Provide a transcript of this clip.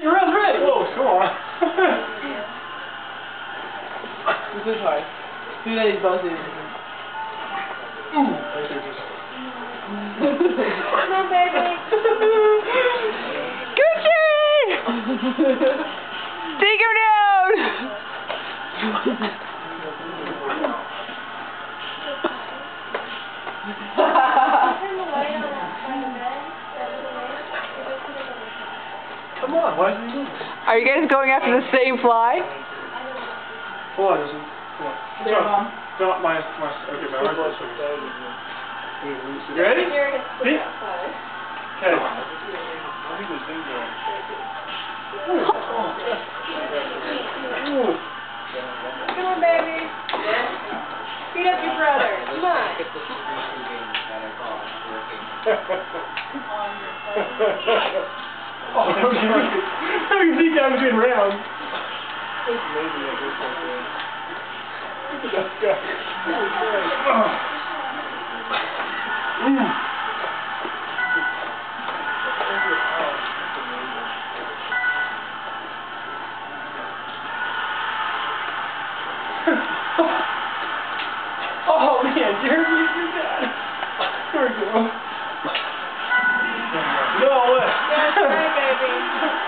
Your round's ready. Whoa, come on. This is hard. Do that, he's buzzing. Ooh. Come on, baby. Gucci! Take her down! Turn the light on by the bed. That's the way. If it's gonna go with Come on, why is he moving? Are you guys going after the same fly? Hold on, listen. Come on. There, Mom. No, my, my, okay, my arm's this way. You ready? Here it is. See? outside. Okay. Ooh. Come on, baby. Beat up your brother. Come on. oh, that Oh, okay. I can see down between rounds. Man. Oh man, Jeremy, you did that. There we go. No way. baby.